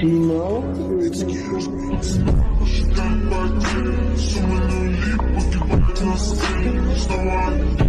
Do Excuse me. Stand by someone who leave, you want to say. Snow